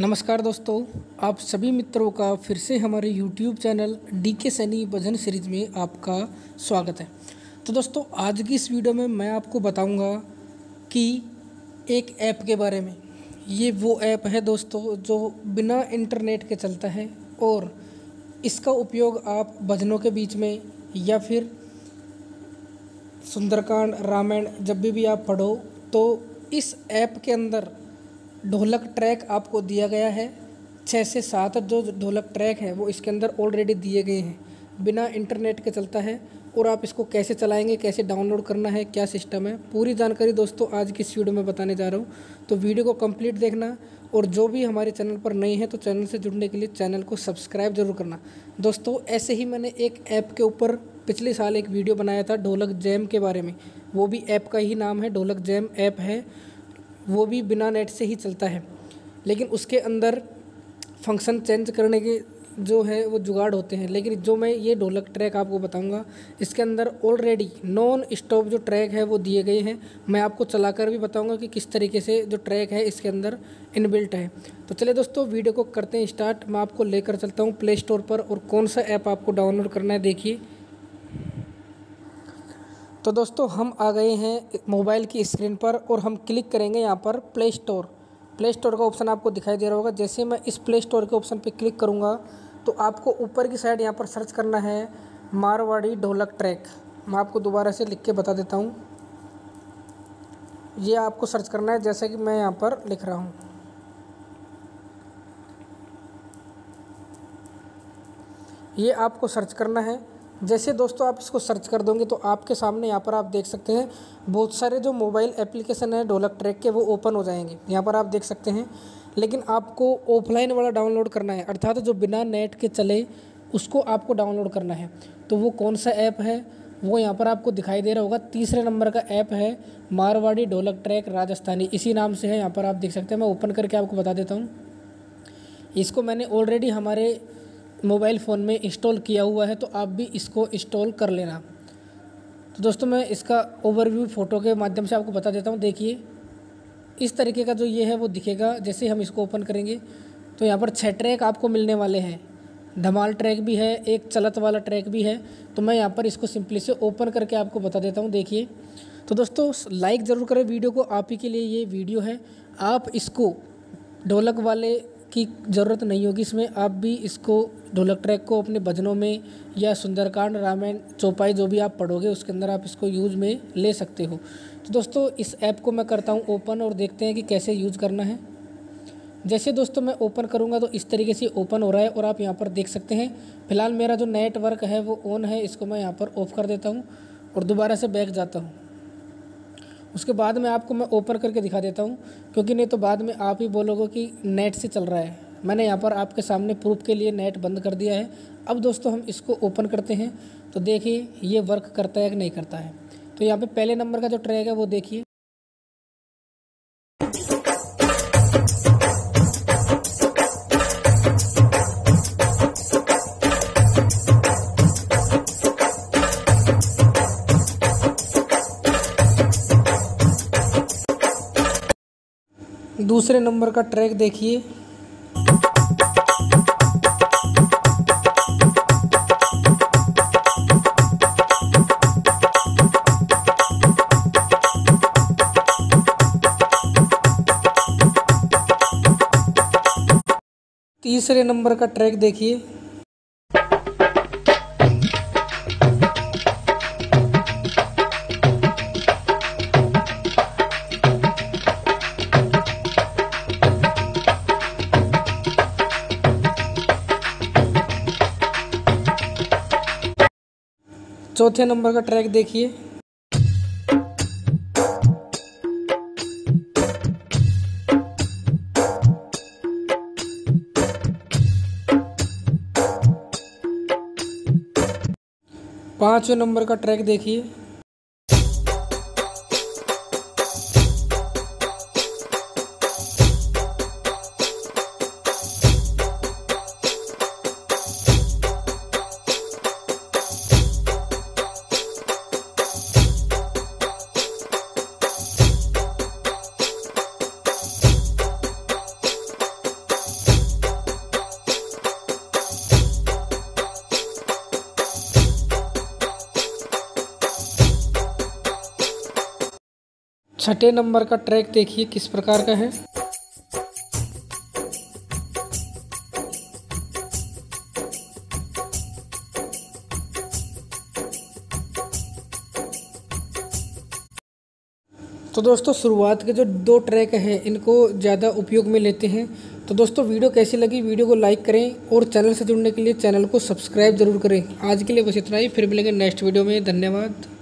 नमस्कार दोस्तों आप सभी मित्रों का फिर से हमारे YouTube चैनल डी के सैनी भजन सीरीज़ में आपका स्वागत है। तो दोस्तों आज की इस वीडियो में मैं आपको बताऊँगा कि एक ऐप के बारे में। ये वो ऐप है दोस्तों जो बिना इंटरनेट के चलता है और इसका उपयोग आप भजनों के बीच में या फिर सुंदरकांड रामायण जब भी, भी आप पढ़ो तो इस ऐप के अंदर ढोलक ट्रैक आपको दिया गया है। छः से सात जो ढोलक ट्रैक हैं, वो इसके अंदर ऑलरेडी दिए गए हैं। बिना इंटरनेट के चलता है और आप इसको कैसे चलाएँगे, कैसे डाउनलोड करना है, क्या सिस्टम है, पूरी जानकारी दोस्तों आज की इस वीडियो में बताने जा रहा हूँ। तो वीडियो को कंप्लीट देखना और जो भी हमारे चैनल पर नए हैं तो चैनल से जुड़ने के लिए चैनल को सब्सक्राइब ज़रूर करना। दोस्तों, ऐसे ही मैंने एक ऐप के ऊपर पिछले साल एक वीडियो बनाया था, ढोलक जैम के बारे में। वो भी ऐप का ही नाम है, ढोलक जैम ऐप है। वो भी बिना नेट से ही चलता है। लेकिन उसके अंदर फ़ंक्शन चेंज करने के जो है, वो जुगाड़ होते हैं। लेकिन जो मैं ये ढोलक ट्रैक आपको बताऊँगा, इसके अंदर ऑलरेडी नॉन स्टॉप जो ट्रैक है, वो दिए गए हैं। मैं आपको चलाकर भी बताऊँगा कि किस तरीके से जो ट्रैक है, इसके अंदर इनबिल्ट है। तो चलिए दोस्तों वीडियो को करते हैं स्टार्ट मैं आपको लेकर चलता हूँ प्ले स्टोर पर और कौन सा ऐप आपको डाउनलोड करना है, देखिए। तो दोस्तों, हम आ गए हैं मोबाइल की स्क्रीन पर और हम क्लिक करेंगे यहाँ पर प्ले स्टोर प्ले स्टोर का ऑप्शन आपको दिखाई दे रहा होगा। जैसे मैं इस प्ले स्टोर के ऑप्शन पर क्लिक करूँगा तो आपको ऊपर की साइड यहाँ पर सर्च करना है मारवाड़ी ढोलक ट्रैक। मैं आपको दोबारा से लिख के बता देता हूँ। ये आपको सर्च करना है, जैसे कि मैं यहाँ पर लिख रहा हूँ। ये आपको सर्च करना है। जैसे दोस्तों आप इसको सर्च कर दोगे तो आपके सामने यहाँ पर आप देख सकते हैं, बहुत सारे जो मोबाइल एप्लीकेशन है ढोलक ट्रैक के वो ओपन हो जाएँगे। यहाँ पर आप देख सकते हैं, लेकिन आपको ऑफलाइन वाला डाउनलोड करना है, अर्थात जो बिना नेट के चले उसको आपको डाउनलोड करना है। तो वो कौन सा ऐप है? वो यहाँ पर आपको दिखाई दे रहा होगा। तीसरे नंबर का ऐप है मारवाड़ी ढोलक ट्रैक राजस्थानी, इसी नाम से है, यहाँ पर आप देख सकते हैं। मैं ओपन करके आपको बता देता हूँ। इसको मैंने ऑलरेडी हमारे मोबाइल फ़ोन में इंस्टॉल किया हुआ है तो आप भी इसको इंस्टॉल कर लेना। तो दोस्तों, मैं इसका ओवरव्यू फ़ोटो के माध्यम से आपको बता देता हूँ। देखिए, इस तरीके का जो ये है, वो दिखेगा, जैसे हम इसको ओपन करेंगे तो यहाँ पर छः ट्रैक आपको मिलने वाले हैं। धमाल ट्रैक भी है, एक चलत वाला ट्रैक भी है तो मैं यहाँ पर इसको सिंपली से ओपन करके आपको बता देता हूँ। देखिए तो दोस्तों, लाइक ज़रूर करें, वीडियो को आप ही के लिए ये वीडियो है। आप इसको ढोलक वाले की ज़रूरत नहीं होगी। इसमें आप भी इसको, ढोलक ट्रैक को अपने भजनों में या सुंदरकांड, रामायण, चौपाई जो भी आप पढ़ोगे, उसके अंदर आप इसको यूज़ में ले सकते हो। तो दोस्तों, इस ऐप को मैं करता हूँ ओपन और देखते हैं कि कैसे यूज़ करना है। जैसे दोस्तों, मैं ओपन करूँगा तो इस तरीके से ओपन हो रहा है और आप यहाँ पर देख सकते हैं। फ़िलहाल मेरा जो नेटवर्क है, वो ऑन है, इसको मैं यहाँ पर ऑफ़ कर देता हूँ और दोबारा से बैक जाता हूँ। उसके बाद में आपको मैं ओपन करके दिखा देता हूँ, क्योंकि नहीं तो बाद में आप ही बोलोगे कि नेट से चल रहा है। मैंने यहाँ पर आपके सामने प्रूफ के लिए नेट बंद कर दिया है। अब दोस्तों हम इसको ओपन करते हैं तो देखिए ये वर्क करता है कि नहीं करता है। तो यहाँ पे पहले नंबर का जो ट्रैक है वो देखिए। दूसरे नंबर का ट्रैक देखिए। तीसरे नंबर का ट्रैक देखिए। चौथे नंबर का ट्रैक देखिए। पांचवे नंबर का ट्रैक देखिए। छठे नंबर का ट्रैक देखिए, किस प्रकार का है? तो दोस्तों, शुरुआत के जो दो ट्रैक हैं, इनको ज़्यादा उपयोग में लेते हैं। तो दोस्तों, वीडियो कैसी लगी, वीडियो को लाइक करें और चैनल से जुड़ने के लिए चैनल को सब्सक्राइब ज़रूर करें। आज के लिए बस इतना ही, फिर मिलेंगे नेक्स्ट वीडियो में। धन्यवाद।